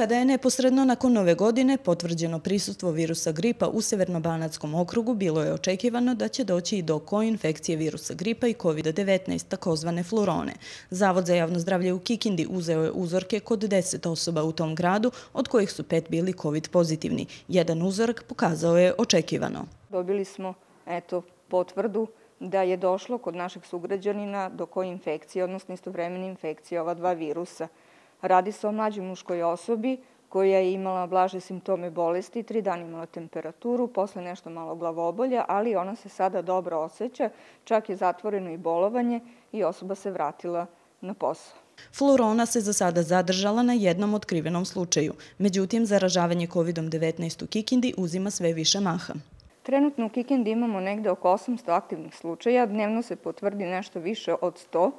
Kada je neposredno nakon nove godine potvrđeno prisustvo virusa gripa u Severnobanatskom okrugu, bilo je očekivano da će doći i do koinfekcije virusa gripa i COVID-19, takozvane flurone. Zavod za javno zdravlje u Kikindi uzeo je uzorke kod 10 osoba u tom gradu, od kojih su pet bili COVID pozitivni. Jedan uzorak pokazao je očekivano. Dobili smo eto, potvrdu da je došlo kod našeg sugrađanina do koinfekcije, odnosno istovremene infekcije ova dva virusa – Radi se o mlađoj muškoj osobi koja je imala blaže simptome bolesti, tri dana imala temperaturu, posle nešto malo glavobolja, ali ona se sada dobro osjeća, čak je zatvoreno i bolovanje i osoba se vratila na posao. Florona se za sada zadržala na jednom otkrivenom slučaju. Međutim, zaražavanje COVID-19 u Kikindi uzima sve više maha. Trenutno u Kikindi imamo negde oko 800 aktivnih slučaja, dnevno se potvrdi nešto više od 100, E,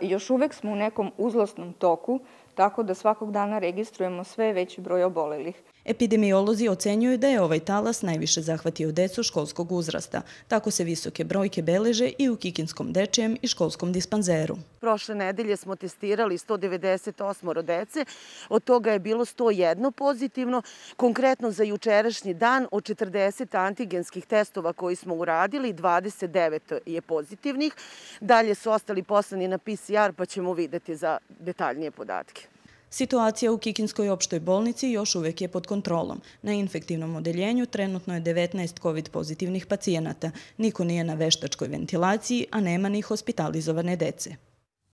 još uvek smo u nekom uzlosnom toku, tako da svakog dana registrujemo sve veći broj obolelih. Epidemiolozi ocenjuju da je ovaj talas najviše zahvatio decu školskog uzrasta. Tako se visoke brojke beleže i u Kikinskom dečijem i školskom dispanzeru. Prošle nedelje smo testirali 198 dece, od toga je bilo 101 pozitivno. Konkretno za jučerašnji dan od 40 antigenskih testova koji smo uradili, 29 je pozitivnih. Dalje su ostali poslani na PCR pa ćemo videti za detaljnije podatke. Situacija u Kikinskoj opštoj bolnici još uvek je pod kontrolom. Na infektivnom odeljenju trenutno je 19 COVID pozitivnih pacijenata. Niko nije na veštačkoj ventilaciji, a nema ni hospitalizovane dece.